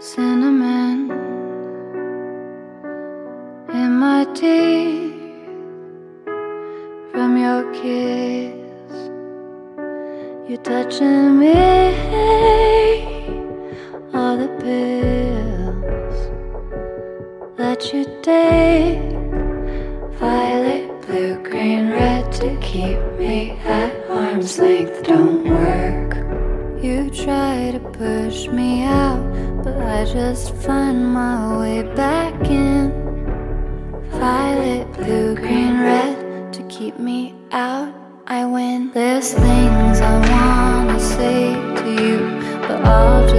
cinnamon in my teeth from your kiss. You're touching me, all the pills that you take. Violet, blue, green, red to keep me at arm's length don't work. You try to push me out, but I just find my way back in. Violet, blue, green, red to keep me out. I win. There's things I wanna say to you, but I'll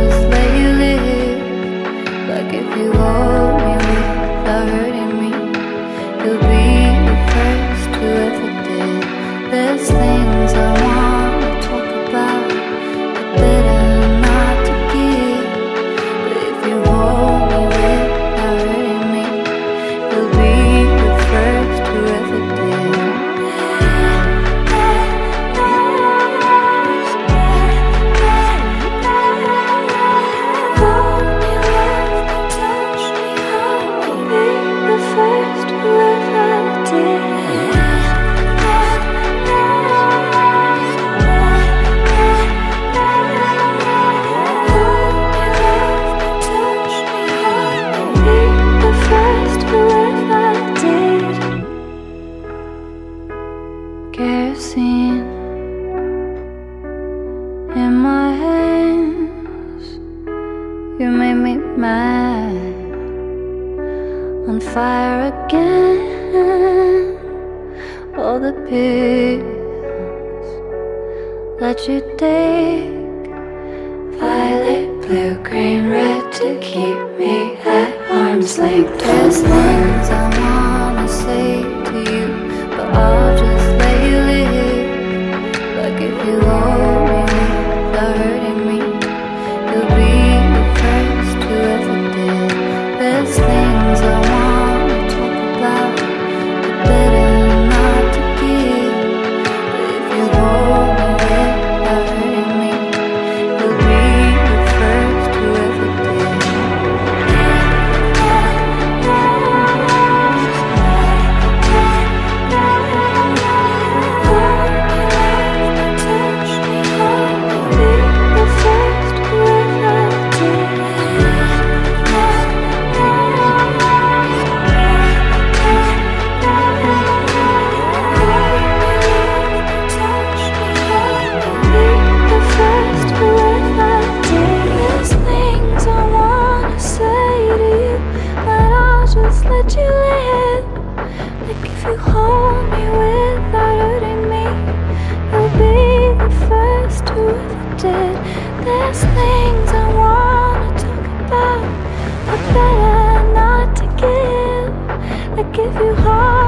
In my hands, you made me mad, on fire again. All the pills that you take, violet, blue, green, red to keep me at arm's length. There's things I wanna say to you, but I'll let you live. Like if you hold me without hurting me, you'll be the first who ever did. There's things I wanna talk about, but better not to give. Like if you hold